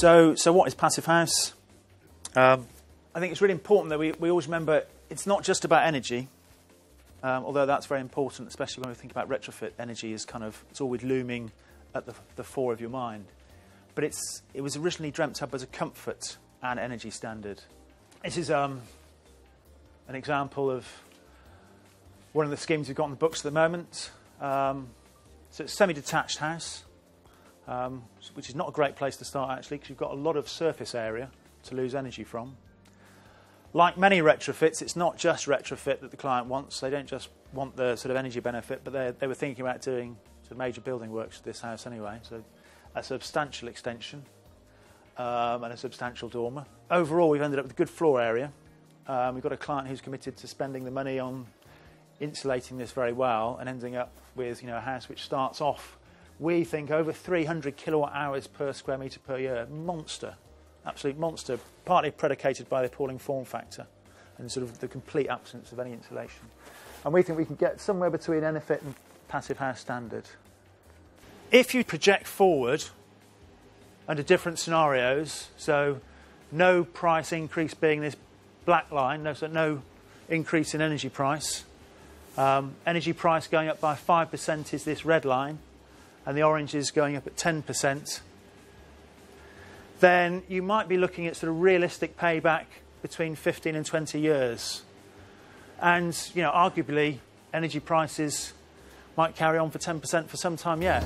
So, so what is Passive House? Um, I think it's really important that we, we always remember it's not just about energy, um, although that's very important, especially when we think about retrofit. Energy is kind of, it's always looming at the, the fore of your mind. But it's, it was originally dreamt up as a comfort and energy standard. This is um, an example of one of the schemes we've got in the books at the moment. Um, so it's a semi-detached house, um, which is not a great place to start actually, because you've got a lot of surface area to lose energy from. Like many retrofits, it's not just retrofit that the client wants. They don't just want the sort of energy benefit, but they were thinking about doing some major building works to this house anyway. So a substantial extension um, and a substantial dormer. Overall, we've ended up with a good floor area. Um, we've got a client who's committed to spending the money on insulating this very well and ending up with you know, a house which starts off, we think, over 300 kilowatt hours per square metre per year. Monster absolute monster, partly predicated by the appalling form factor and sort of the complete absence of any insulation. And we think we can get somewhere between EnerPHit and Passive House Standard. If you project forward under different scenarios, so no price increase being this black line, no, so no increase in energy price, um, energy price going up by 5% is this red line, and the orange is going up at 10% then you might be looking at sort of realistic payback between 15 and 20 years. And, you know, arguably, energy prices might carry on for 10% for some time yet.